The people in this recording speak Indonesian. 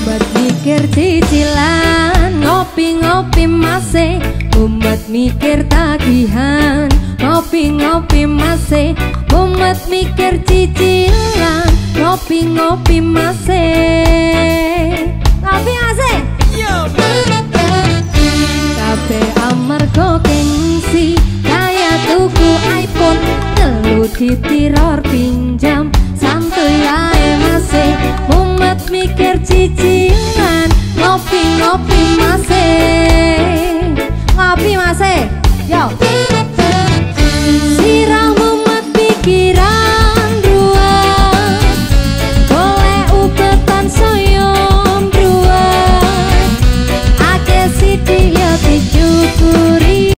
Umat mikir cicilan Ngopi-ngopi masih. Umat mikir tagihan Ngopi-ngopi masih. Umat mikir cicilan Ngopi-ngopi masih. Ngopi masih? Kabeh amarga gengsi Kaya tuku iPhone. Telu ditiror pinjam Santuy ae masih. Umat mikir cicilan Ngopi-ngopi